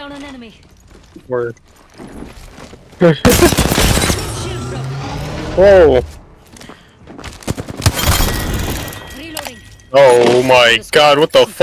down an enemy. Word. Whoa. Oh. Reloading. Oh my god, what the fuck?